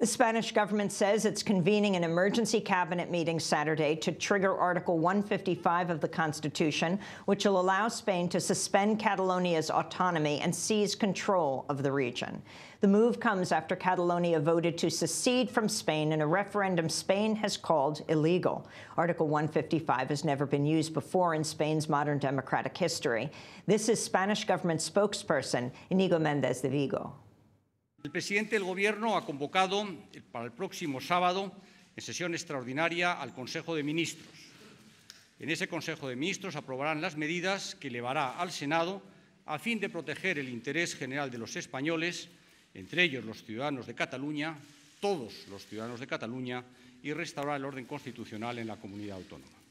The Spanish government says it's convening an emergency cabinet meeting Saturday to trigger Article 155 of the Constitution, which will allow Spain to suspend Catalonia's autonomy and seize control of the region. The move comes after Catalonia voted to secede from Spain in a referendum Spain has called illegal. Article 155 has never been used before in Spain's modern democratic history. This is Spanish government spokesperson Inigo Mendez de Vigo. El presidente del Gobierno ha convocado para el próximo sábado, en sesión extraordinaria, al Consejo de Ministros. En ese Consejo de Ministros aprobarán las medidas que elevará al Senado a fin de proteger el interés general de los españoles, entre ellos los ciudadanos de Cataluña, todos los ciudadanos de Cataluña, y restaurar el orden constitucional en la comunidad autónoma.